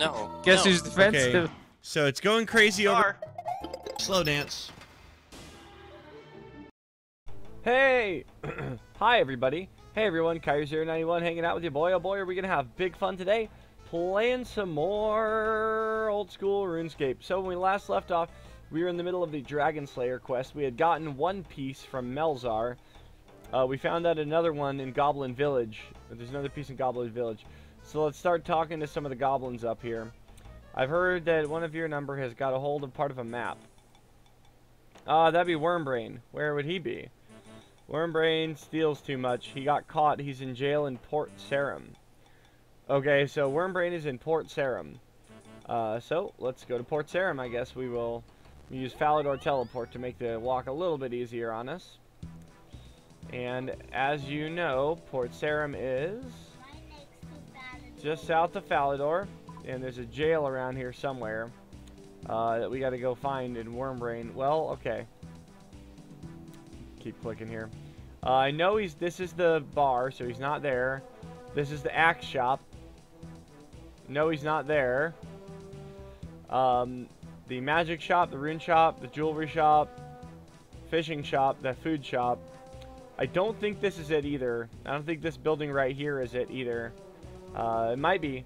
No. Guess no. who's defensive? Okay. So it's going crazy over. Slow dance. Hey! Hi, everybody. Hey, everyone. Kairi091 hanging out with you. Boy, oh boy, are we going to have big fun today playing some more old school RuneScape. So when we last left off, we were in the middle of the Dragon Slayer quest. We had gotten one piece from Melzar. Uh, we found out another one in Goblin Village. There's another piece in Goblin Village. So let's start talking to some of the goblins up here. I've heard that one of your number has got a hold of part of a map. Ah, uh, that'd be Wormbrain. Where would he be? Wormbrain steals too much. He got caught. He's in jail in Port Sarim. Okay, so Wormbrain is in Port Sarim. Uh, so, let's go to Port Sarim, I guess. We will use Falador Teleport to make the walk a little bit easier on us. And, as you know, Port Sarim is just south of Falador. And there's a jail around here somewhere uh, that we got to go find in Wormbrain. Well, okay keep clicking here. Uh, I know he's. This is the bar, so he's not there. This is the axe shop. No, he's not there. Um, the magic shop, the rune shop, the jewelry shop, fishing shop, the food shop. I don't think this is it either. I don't think this building right here is it either. Uh, it might be.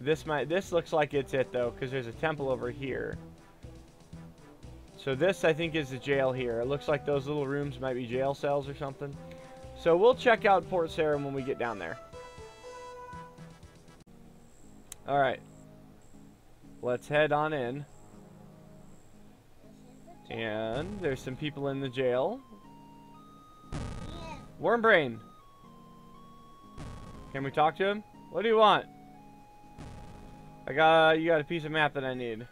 This might. This looks like it's it though, because there's a temple over here. So this, I think, is the jail here. It looks like those little rooms might be jail cells or something. So we'll check out Port Sarim when we get down there. Alright. Let's head on in. And there's some people in the jail. Wormbrain. Can we talk to him? What do you want? I got, you got a piece of map that I need.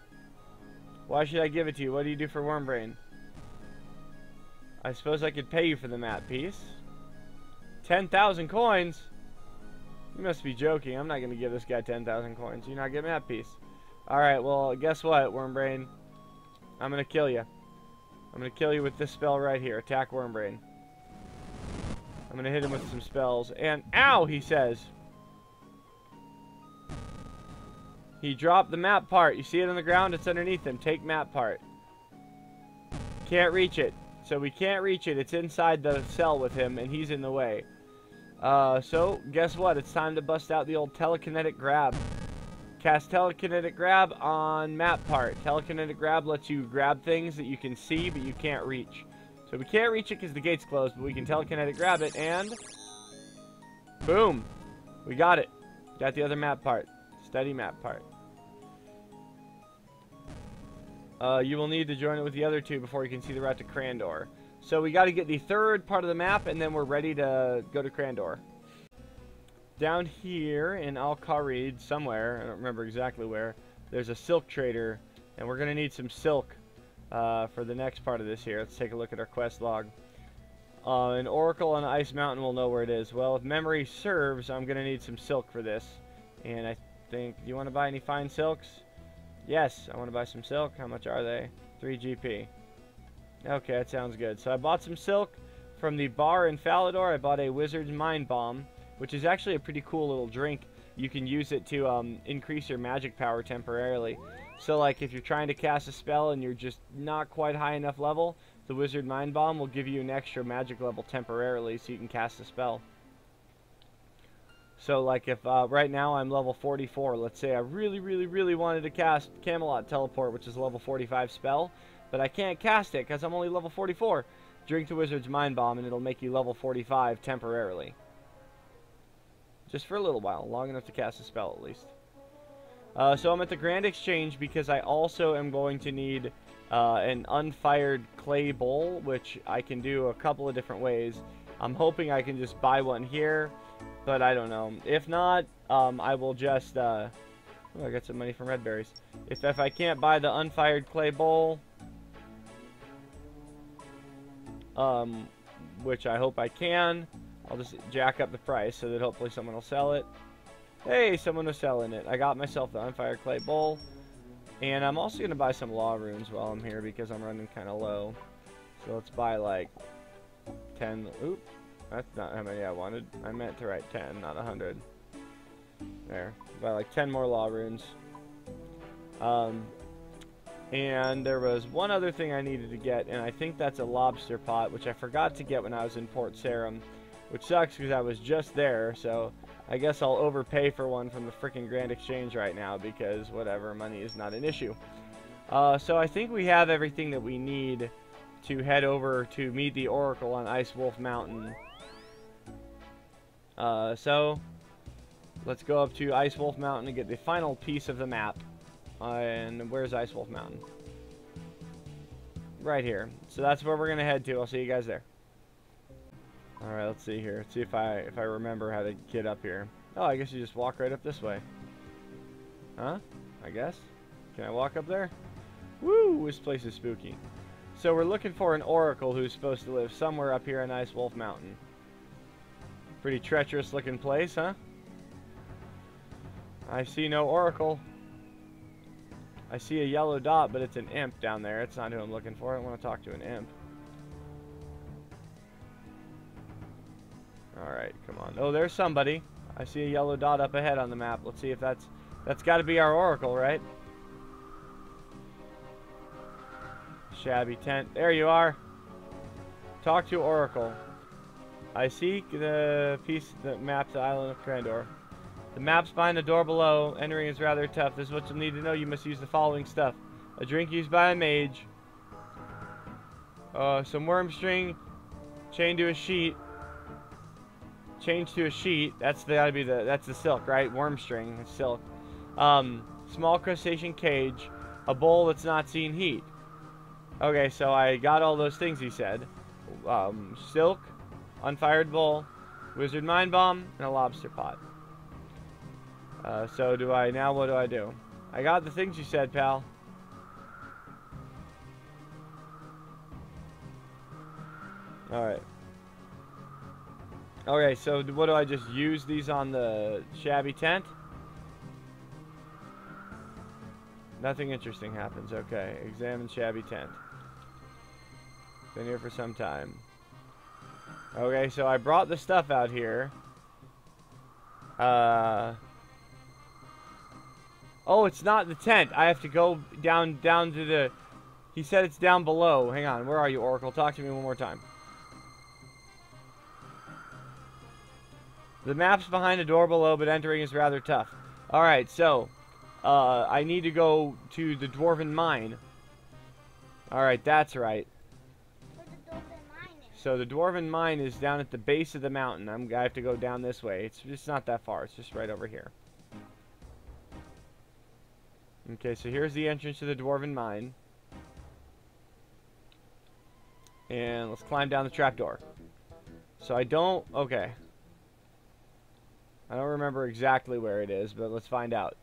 Why should I give it to you? What do you do for Wormbrain? I suppose I could pay you for the map piece. 10,000 coins? You must be joking. I'm not going to give this guy 10,000 coins. You're not getting map piece. Alright, well, guess what, Wormbrain? I'm going to kill you. I'm going to kill you with this spell right here. Attack Wormbrain. I'm going to hit him with some spells. And, ow, he says. He dropped the map part. You see it on the ground? It's underneath him. Take map part. Can't reach it. So we can't reach it. It's inside the cell with him, and he's in the way. Uh, so, guess what? It's time to bust out the old telekinetic grab. Cast telekinetic grab on map part. Telekinetic grab lets you grab things that you can see, but you can't reach. So we can't reach it because the gate's closed, but we can telekinetic grab it, and... Boom! We got it. Got the other map part. Study map part. Uh, you will need to join it with the other two before you can see the route to Crandor. So we got to get the third part of the map, and then we're ready to go to Crandor. Down here in Al Kharid, somewhere, I don't remember exactly where, there's a silk trader, and we're going to need some silk uh, for the next part of this here. Let's take a look at our quest log. Uh, an oracle on Ice Mountain will know where it is. Well, if memory serves, I'm going to need some silk for this. And I think, do you want to buy any fine silks? Yes, I want to buy some silk. How much are they? 3 GP. Okay, that sounds good. So I bought some silk from the bar in Falador. I bought a Wizard's Mind Bomb, which is actually a pretty cool little drink. You can use it to um, increase your magic power temporarily. So, like, if you're trying to cast a spell and you're just not quite high enough level, the Wizard Mind Bomb will give you an extra magic level temporarily so you can cast a spell. So like if uh, right now I'm level 44, let's say I really, really, really wanted to cast Camelot Teleport, which is a level 45 spell, but I can't cast it because I'm only level 44. Drink the Wizard's Mind Bomb and it'll make you level 45 temporarily. Just for a little while, long enough to cast a spell at least. Uh, so I'm at the Grand Exchange because I also am going to need uh, an unfired clay bowl, which I can do a couple of different ways. I'm hoping I can just buy one here but I don't know. If not, um, I will just, uh, oh, I got some money from Red Berries. If, if I can't buy the unfired clay bowl, um, which I hope I can, I'll just jack up the price so that hopefully someone will sell it. Hey, someone was selling it. I got myself the unfired clay bowl. And I'm also going to buy some law runes while I'm here because I'm running kind of low. So let's buy like 10. Oop. That's not how many I wanted. I meant to write 10, not 100. There. Buy like 10 more law runes. Um, and there was one other thing I needed to get, and I think that's a lobster pot, which I forgot to get when I was in Port Sarim, which sucks because I was just there, so I guess I'll overpay for one from the freaking Grand Exchange right now because whatever, money is not an issue. Uh, so I think we have everything that we need to head over to meet the Oracle on Ice Wolf Mountain. Uh, so, let's go up to Ice Wolf Mountain and get the final piece of the map. Uh, and where's Ice Wolf Mountain? Right here. So that's where we're going to head to. I'll see you guys there. Alright, let's see here. Let's see if I if I remember how to get up here. Oh, I guess you just walk right up this way. Huh? I guess. Can I walk up there? Woo! This place is spooky. So we're looking for an oracle who's supposed to live somewhere up here in Ice Wolf Mountain. Pretty treacherous looking place, huh? I see no oracle. I see a yellow dot, but it's an imp down there. It's not who I'm looking for. I want to talk to an imp. Alright, come on. Oh, there's somebody. I see a yellow dot up ahead on the map. Let's see if that's... That's got to be our oracle, right? Shabby tent. There you are. Talk to Oracle. I seek the piece that maps the island of Crandor. The map's behind the door below. Entering is rather tough. This is what you'll need to know. You must use the following stuff. A drink used by a mage. Uh, some worm string chained to a sheet. Chained to a sheet. That's the gotta be the that's the silk, right? Worm string, silk. Um, small crustacean cage. A bowl that's not seen heat. Okay, so I got all those things he said. Um, silk, unfired bowl, wizard mind bomb, and a lobster pot. Uh, so do I, now what do I do? I got the things you said, pal. Alright. Okay, so what do I just use these on the shabby tent? Nothing interesting happens. Okay, examine shabby tent. Been here for some time. Okay, so I brought the stuff out here. Uh... Oh, it's not the tent. I have to go down, down to the... He said it's down below. Hang on, where are you, Oracle? Talk to me one more time. The map's behind the door below, but entering is rather tough. Alright, so... Uh, I need to go to the Dwarven Mine. Alright, that's right. So the Dwarven Mine is down at the base of the mountain. I'm, I have to go down this way. It's, just not that far. It's just right over here. Okay, so here's the entrance to the Dwarven Mine. And let's climb down the trapdoor. So I don't... Okay. I don't remember exactly where it is, but let's find out.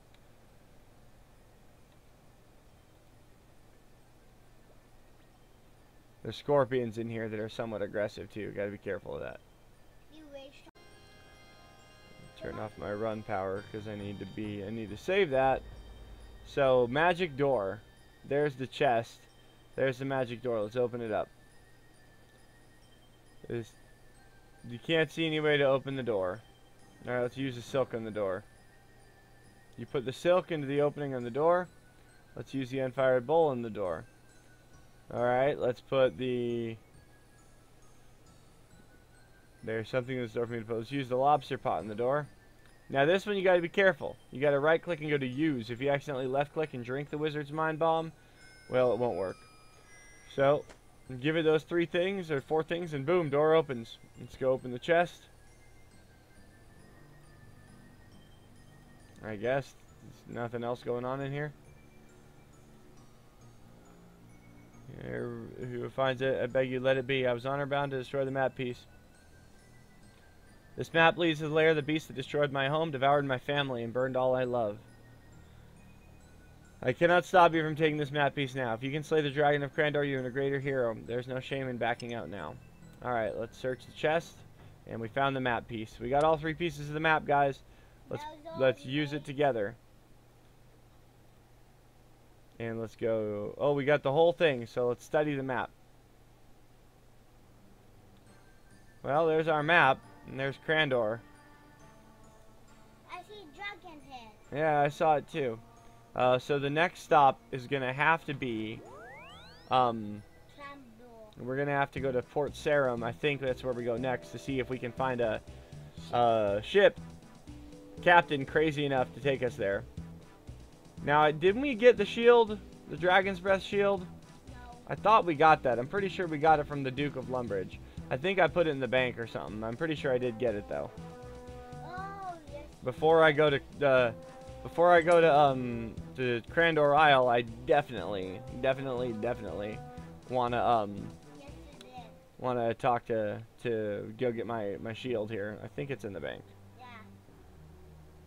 There's scorpions in here that are somewhat aggressive too. Gotta be careful of that. Turn off my run power because I need to be I need to save that. So magic door. There's the chest. There's the magic door. Let's open it up. There's, you can't see any way to open the door. Alright, let's use the silk on the door. You put the silk into the opening on the door. Let's use the unfired bowl in the door. Alright, let's put the... There's something in the door for me to use the lobster pot in the door. Now this one you gotta be careful. You gotta right click and go to use. If you accidentally left click and drink the wizard's mind bomb, well it won't work. So, give it those three things or four things and boom, door opens. Let's go open the chest. I guess. There's nothing else going on in here. Who finds it, I beg you, let it be. I was honor bound to destroy the map piece. This map leads to the lair of the beast that destroyed my home, devoured my family, and burned all I love. I cannot stop you from taking this map piece now. If you can slay the dragon of Crandor, you're a greater hero. There's no shame in backing out now. Alright, let's search the chest. And we found the map piece. We got all three pieces of the map, guys. Let's let's use it together. And let's go. Oh, we got the whole thing, so let's study the map. Well, there's our map, and there's Crandor. I see dragon head. Yeah, I saw it too. Uh, so the next stop is gonna have to be, um, we're gonna have to go to Port Sarim. I think that's where we go next to see if we can find a, a ship captain crazy enough to take us there. Now, didn't we get the shield, the Dragon's Breath shield? I thought we got that. I'm pretty sure we got it from the Duke of Lumbridge. I think I put it in the bank or something. I'm pretty sure I did get it though. Before I go to uh, before I go to um to Crandor Isle, I definitely, definitely, definitely wanna um wanna talk to to go get my my shield here. I think it's in the bank.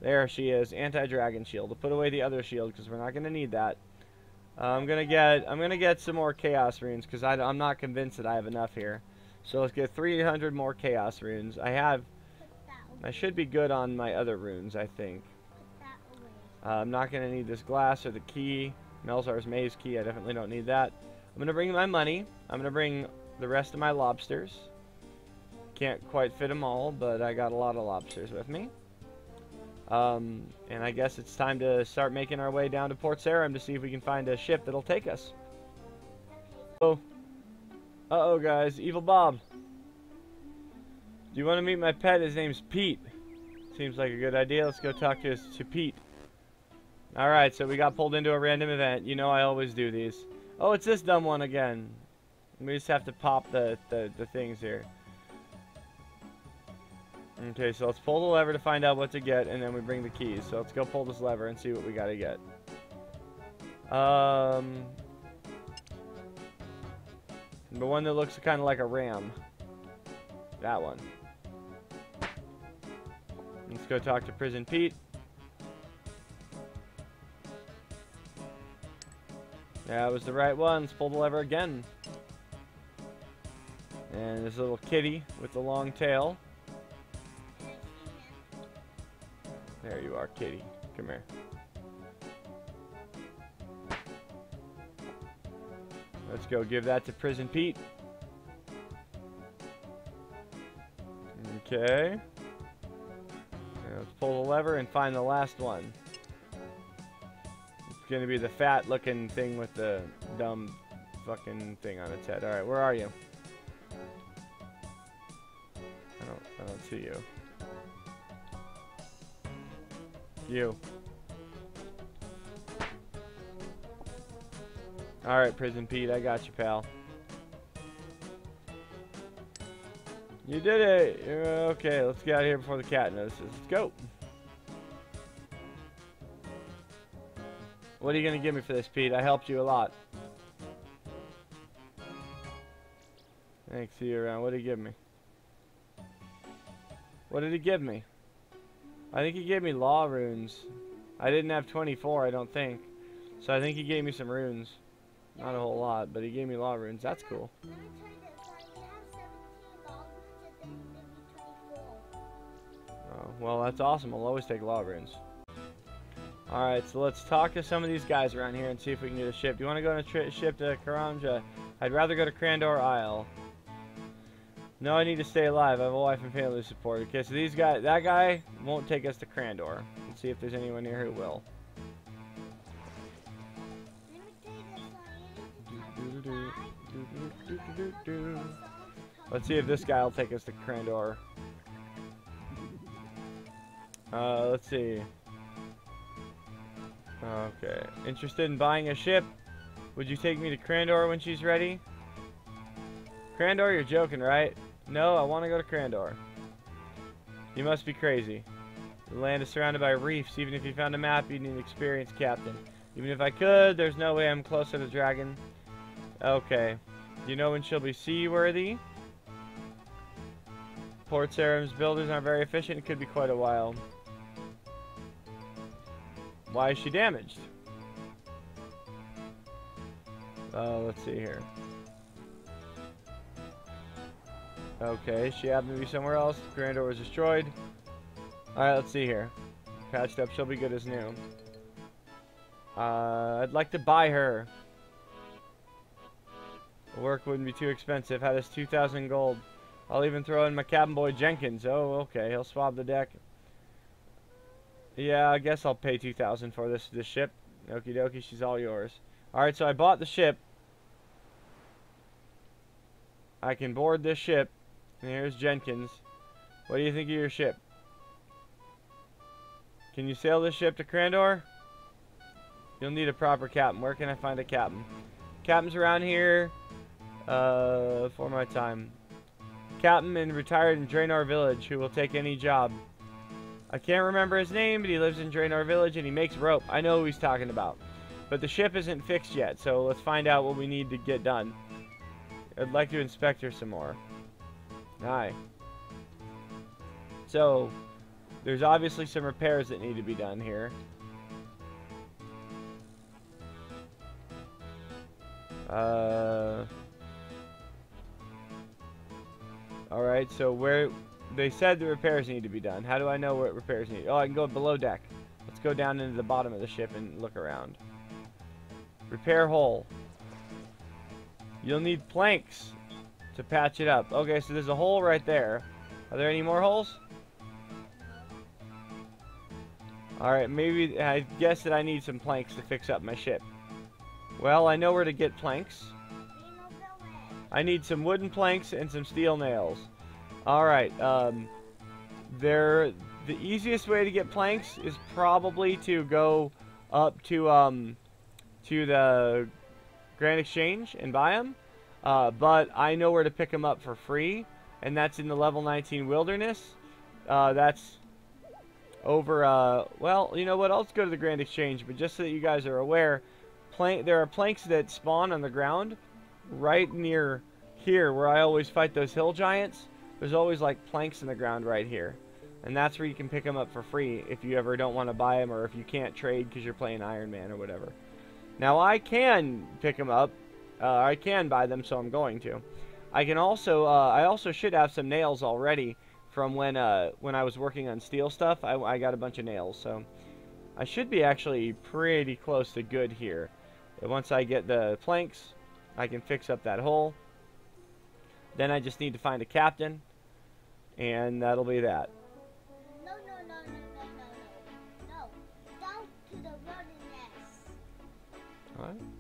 There she is, anti-dragon shield. To put away the other shield because we're not gonna need that. Uh, I'm gonna get I'm gonna get some more chaos runes because I'm not convinced that I have enough here. So let's get 300 more chaos runes. I have I should be good on my other runes, I think. Uh, I'm not going to need this glass or the key. Melzar's maze key, I definitely don't need that. I'm going to bring my money. I'm going to bring the rest of my lobsters. Can't quite fit them all, but I got a lot of lobsters with me. Um, and I guess it's time to start making our way down to Port Sarim to see if we can find a ship that'll take us. Oh. Uh-oh, guys. Evil Bob. Do you want to meet my pet? His name's Pete. Seems like a good idea. Let's go talk to, to Pete. Alright, so we got pulled into a random event. You know I always do these. Oh, it's this dumb one again. We just have to pop the, the, the things here. Okay, so let's pull the lever to find out what to get, and then we bring the keys. So let's go pull this lever and see what we gotta get. Um, the one that looks kind of like a ram. That one. Let's go talk to Prison Pete. That was the right one. Let's pull the lever again. And this little kitty with the long tail. Are, kitty. Come here. Let's go give that to Prison Pete. Okay. let's pull the lever and find the last one. It's gonna be the fat looking thing with the dumb fucking thing on its head. Alright, where are you? I don't I don't see you. You. Alright, Prison Pete, I got you, pal. You did it! Uh, okay, let's get out of here before the cat notices. Let's go! What are you going to give me for this, Pete? I helped you a lot. Thanks, see you around. What did he give me? What did he give me? I think he gave me law runes. I didn't have 24, I don't think. So I think he gave me some runes. Not a whole lot, but he gave me law runes. That's cool. Oh, well, that's awesome. I'll always take law runes. Alright, so let's talk to some of these guys around here and see if we can get a ship. Do you want to go on a ship to Karamja? I'd rather go to Crandor Isle. No, I need to stay alive. I have a wife and family to support. Okay, so these guys, that guy won't take us to Crandor. Let's see if there's anyone here who will. Let's see if this guy will take us to Crandor. Uh, let's see. Okay. Interested in buying a ship? Would you take me to Crandor when she's ready? Crandor, you're joking, right? No, I want to go to Crandor. You must be crazy. The land is surrounded by reefs. Even if you found a map, you'd need an experienced captain. Even if I could, there's no way I'm closer to the dragon. Okay. Do you know when she'll be seaworthy? Port Sarim's builders aren't very efficient. It could be quite a while. Why is she damaged? Uh, let's see here. Okay, she happened to be somewhere else. Crandor was destroyed. Alright, let's see here. Patched up, she'll be good as new. Uh, I'd like to buy her. work wouldn't be too expensive. Had us 2,000 gold. I'll even throw in my cabin boy Jenkins. Oh, okay. He'll swab the deck. Yeah, I guess I'll pay 2,000 for this this ship. Okie dokie, she's all yours. Alright, so I bought the ship. I can board this ship. And here's Jenkins. What do you think of your ship? Can you sail this ship to Crandor? You'll need a proper captain. Where can I find a captain? Captain's around here. Uh, for my time. Captain and retired in Draynor Village who will take any job. I can't remember his name, but he lives in Draynor Village and he makes rope. I know who he's talking about. But the ship isn't fixed yet, so let's find out what we need to get done. I'd like to inspect her some more. Aye. So, there's obviously some repairs that need to be done here. Uh... Alright, so where... They said the repairs need to be done. How do I know what repairs need? Oh, I can go below deck. Let's go down into the bottom of the ship and look around. Repair hole. You'll need planks to patch it up. Okay, so there's a hole right there. Are there any more holes? Alright, maybe, I guess that I need some planks to fix up my ship. Well, I know where to get planks. I need some wooden planks and some steel nails. Alright, um, there, the easiest way to get planks is probably to go up to, um, to the Grand Exchange and buy them. Uh, but I know where to pick them up for free, and that's in the level 19 Wilderness. Uh, that's over, uh, well, you know what, I'll just go to the Grand Exchange, but just so that you guys are aware, there are planks that spawn on the ground right near here where I always fight those hill giants. There's always like planks in the ground right here. And that's where you can pick them up for free if you ever don't want to buy them or if you can't trade because you're playing Iron Man or whatever. Now I can pick them up. Uh, I can buy them, so I'm going to. I can also, uh, I also should have some nails already from when uh, when I was working on steel stuff. I, I got a bunch of nails, so I should be actually pretty close to good here. Once I get the planks, I can fix up that hole. Then I just need to find a captain, and that'll be that. No, no, no, no, no, no, no. No, down to the running. Alright.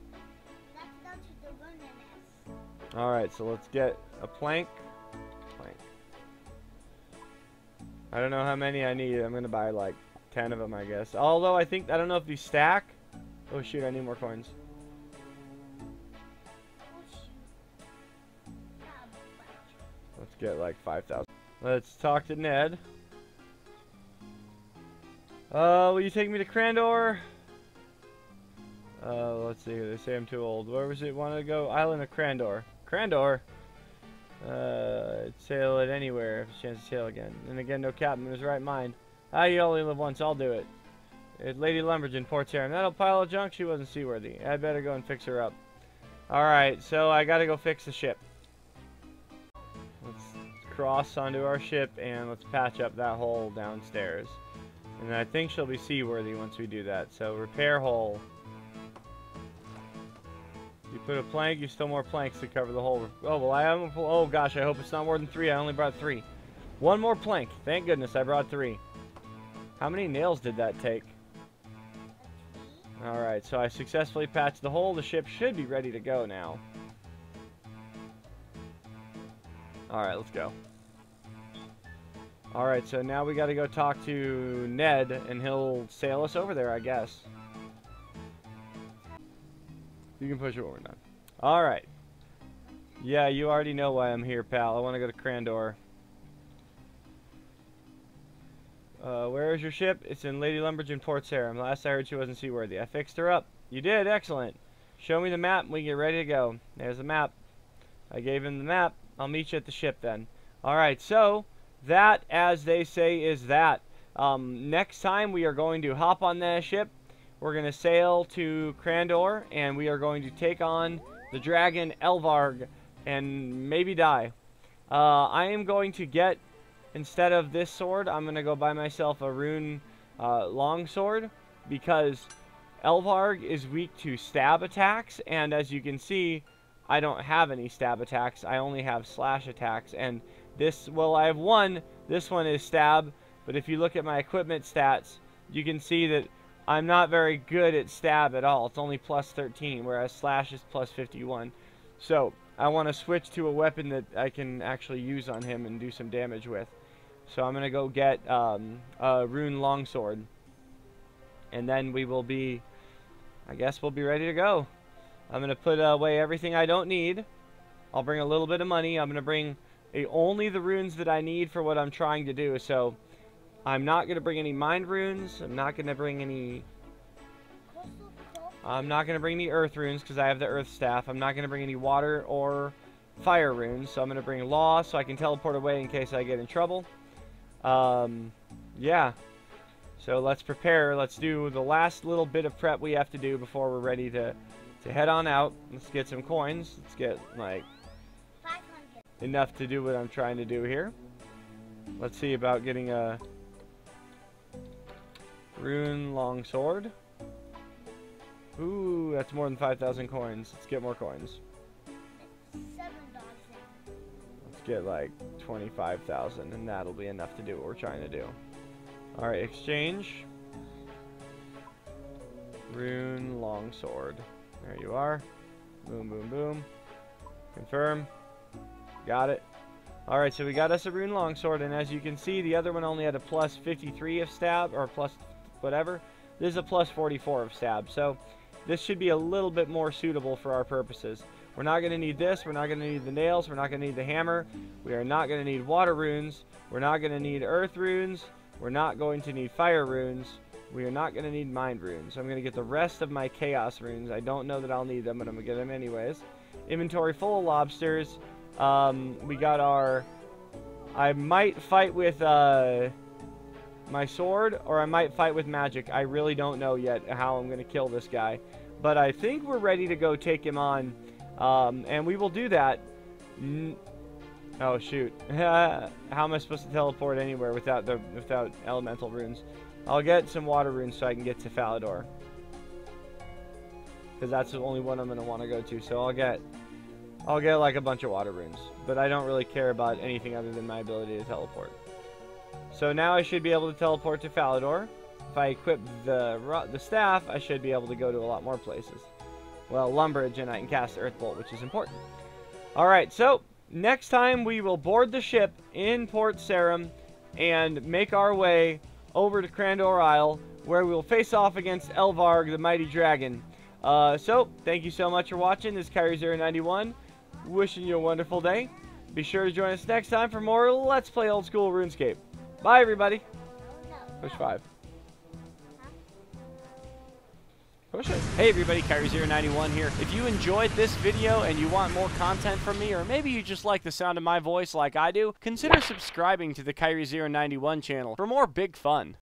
Nest. Alright, so let's get a plank. Plank. I don't know how many I need. I'm gonna buy like 10 of them, I guess. Although I think, I don't know if these stack. Oh shoot, I need more coins. Let's get like 5,000. Let's talk to Ned. Uh, will you take me to Crandor? Uh, let's see. They say I'm too old. Where was it? Want to go? Island of Crandor. Crandor. Uh, sail it anywhere. If a chance to sail again. And again, no captain in his right mind. Ah, you only live once. I'll do it. It's Lady Lumberton, Port Sarim. That old pile of junk. She wasn't seaworthy. I better go and fix her up. All right. So I gotta go fix the ship. Let's cross onto our ship and let's patch up that hole downstairs. And I think she'll be seaworthy once we do that. So repair hole. Put a plank, you still more planks to cover the hole. Oh, well, I have, oh gosh, I hope it's not more than three. I only brought three. One more plank. Thank goodness I brought three. How many nails did that take? Alright, so I successfully patched the hole. The ship should be ready to go now. Alright, let's go. Alright, so now we gotta go talk to Ned, and he'll sail us over there, I guess. You can push it when we're done. Alright. Yeah, you already know why I'm here, pal. I want to go to Crandor. Uh, where is your ship? It's in Lady Lumberton Port Sarim. Last I heard she wasn't seaworthy. I fixed her up. You did? Excellent. Show me the map and we get ready to go. There's the map. I gave him the map. I'll meet you at the ship then. Alright, so that, as they say, is that. Um, next time we are going to hop on that ship. We're going to sail to Crandor and we are going to take on the dragon Elvarg and maybe die. Uh, I am going to get, instead of this sword, I'm going to go buy myself a rune uh, longsword because Elvarg is weak to stab attacks and as you can see, I don't have any stab attacks. I only have slash attacks and this, well I have one, this one is stab, but if you look at my equipment stats, you can see that I'm not very good at stab at all. It's only plus 13, whereas slash is plus 51. So I want to switch to a weapon that I can actually use on him and do some damage with. So I'm going to go get um, a rune longsword. And then we will be, I guess we'll be ready to go. I'm going to put away everything I don't need. I'll bring a little bit of money. I'm going to bring a, only the runes that I need for what I'm trying to do. So I'm not going to bring any mind runes. I'm not going to bring any... I'm not going to bring any earth runes because I have the earth staff. I'm not going to bring any water or fire runes. So I'm going to bring law so I can teleport away in case I get in trouble. Um, yeah. So let's prepare. Let's do the last little bit of prep we have to do before we're ready to, to head on out. Let's get some coins. Let's get, like, 500. enough to do what I'm trying to do here. Let's see about getting a rune longsword. Ooh, that's more than 5,000 coins. Let's get more coins. Let's get like 25,000 and that'll be enough to do what we're trying to do. Alright, exchange. Rune longsword. There you are. Boom, boom, boom. Confirm. Got it. Alright, so we got us a rune longsword, and as you can see, the other one only had a plus 53 of stab, or plus whatever. This is a plus 44 of stab, so this should be a little bit more suitable for our purposes. We're not going to need this, we're not going to need the nails, we're not going to need the hammer, we are not going to need water runes, we're not going to need earth runes, we're not going to need fire runes, we are not going to need mind runes. I'm going to get the rest of my chaos runes. I don't know that I'll need them, but I'm going to get them anyways. Inventory full of lobsters. Um, we got our... I might fight with uh, my sword, or I might fight with magic. I really don't know yet how I'm going to kill this guy. But I think we're ready to go take him on. Um, and we will do that. N oh, shoot. how am I supposed to teleport anywhere without the without elemental runes? I'll get some water runes so I can get to Falador. Because that's the only one I'm going to want to go to. So I'll get I'll get like a bunch of water runes. But I don't really care about anything other than my ability to teleport. So now I should be able to teleport to Falador. If I equip the the staff, I should be able to go to a lot more places. Well, Lumbridge, and I can cast Earth Bolt, which is important. Alright, so next time we will board the ship in Port Sarim and make our way over to Crandor Isle, where we will face off against Elvarg, the mighty dragon. Uh, so, thank you so much for watching. This is Kairi091, wishing you a wonderful day. Be sure to join us next time for more Let's Play Old School RuneScape. Bye, everybody. Push 5. Push it. Hey everybody, Kairi091 here. If you enjoyed this video and you want more content from me, or maybe you just like the sound of my voice like I do, consider subscribing to the Kairi091 channel for more big fun.